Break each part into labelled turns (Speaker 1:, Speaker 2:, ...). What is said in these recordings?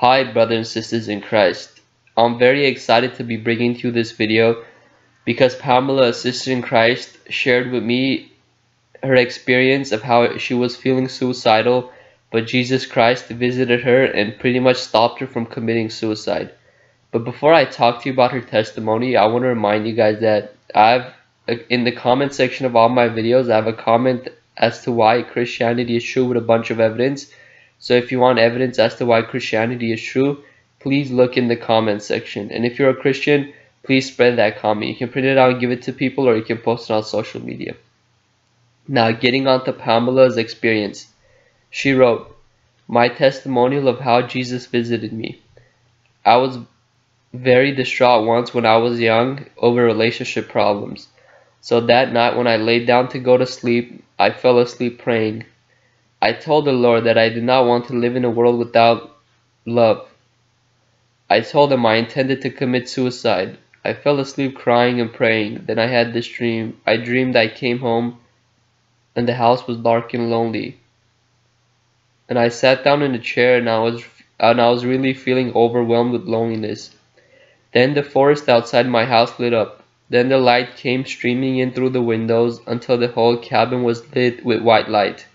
Speaker 1: Hi brothers and sisters in Christ. I'm very excited to be bringing to you this video because Pamela, a sister in Christ, shared with me her experience of how she was feeling suicidal but Jesus Christ visited her and pretty much stopped her from committing suicide. But before I talk to you about her testimony, I want to remind you guys that I've in the comment section of all my videos, I have a comment as to why Christianity is true with a bunch of evidence. So if you want evidence as to why Christianity is true, please look in the comment section. And if you're a Christian, please spread that comment. You can print it out and give it to people or you can post it on social media. Now getting on to Pamela's experience. She wrote, My testimonial of how Jesus visited me. I was very distraught once when I was young over relationship problems. So that night when I laid down to go to sleep, I fell asleep praying. I told the Lord that I did not want to live in a world without love. I told him I intended to commit suicide. I fell asleep crying and praying. Then I had this dream. I dreamed I came home and the house was dark and lonely. And I sat down in a chair and I was and I was really feeling overwhelmed with loneliness. Then the forest outside my house lit up. Then the light came streaming in through the windows until the whole cabin was lit with white light.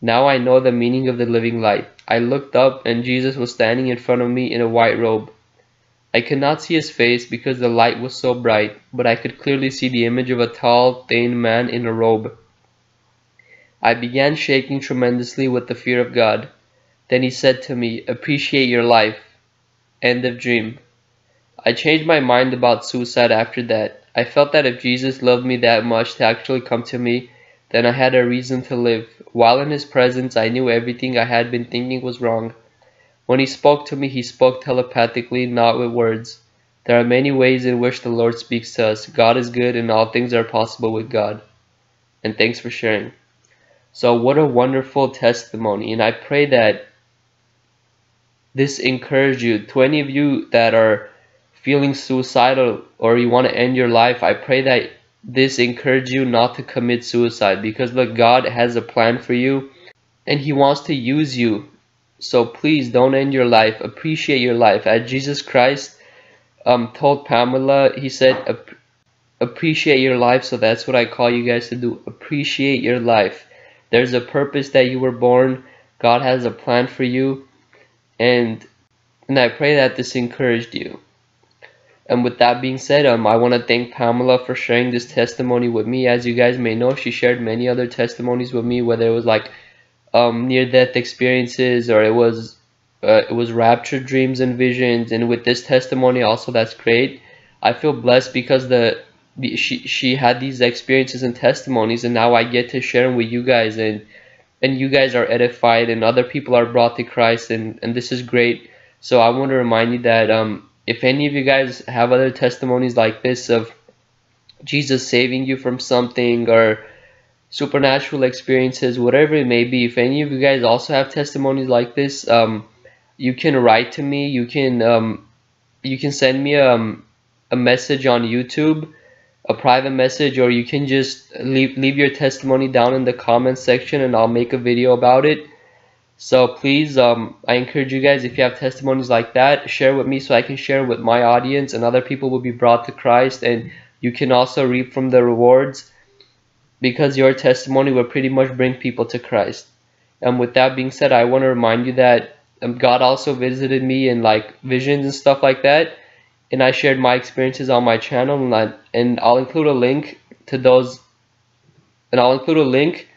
Speaker 1: Now I know the meaning of the living light. I looked up and Jesus was standing in front of me in a white robe. I could not see his face because the light was so bright, but I could clearly see the image of a tall, thin man in a robe. I began shaking tremendously with the fear of God. Then he said to me, Appreciate your life. End of dream. I changed my mind about suicide after that. I felt that if Jesus loved me that much to actually come to me, then I had a reason to live. While in his presence, I knew everything I had been thinking was wrong. When he spoke to me, he spoke telepathically, not with words. There are many ways in which the Lord speaks to us. God is good and all things are possible with God. And thanks for sharing. So what a wonderful testimony. And I pray that this encourage you. To any of you that are feeling suicidal or you want to end your life, I pray that this encourage you not to commit suicide because look, God has a plan for you and he wants to use you. So please don't end your life. Appreciate your life. As Jesus Christ um, told Pamela, he said, appreciate your life. So that's what I call you guys to do. Appreciate your life. There's a purpose that you were born. God has a plan for you. And, and I pray that this encouraged you. And with that being said, um, I want to thank Pamela for sharing this testimony with me. As you guys may know, she shared many other testimonies with me, whether it was like um, near-death experiences or it was uh, it was rapture dreams and visions. And with this testimony, also that's great. I feel blessed because the, the she she had these experiences and testimonies, and now I get to share them with you guys, and and you guys are edified, and other people are brought to Christ, and and this is great. So I want to remind you that um if any of you guys have other testimonies like this of Jesus saving you from something or supernatural experiences, whatever it may be, if any of you guys also have testimonies like this, um, you can write to me. You can um, you can send me um, a message on YouTube, a private message, or you can just leave leave your testimony down in the comments section, and I'll make a video about it. So please, um, I encourage you guys, if you have testimonies like that, share with me so I can share with my audience and other people will be brought to Christ and you can also reap from the rewards because your testimony will pretty much bring people to Christ. And with that being said, I want to remind you that um, God also visited me in like visions and stuff like that. And I shared my experiences on my channel and, I, and I'll include a link to those and I'll include a link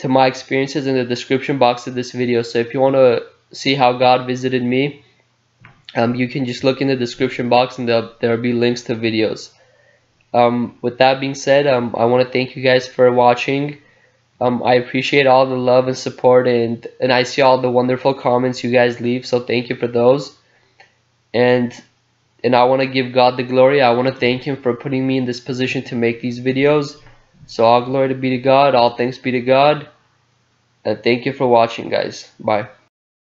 Speaker 1: to my experiences in the description box of this video. So if you want to see how God visited me, um, you can just look in the description box and there will be links to videos. Um, with that being said, um, I want to thank you guys for watching. Um, I appreciate all the love and support and, and I see all the wonderful comments you guys leave. So thank you for those. And and I want to give God the glory. I want to thank him for putting me in this position to make these videos. So all glory to be to God, all thanks be to God. And thank you for watching guys. Bye.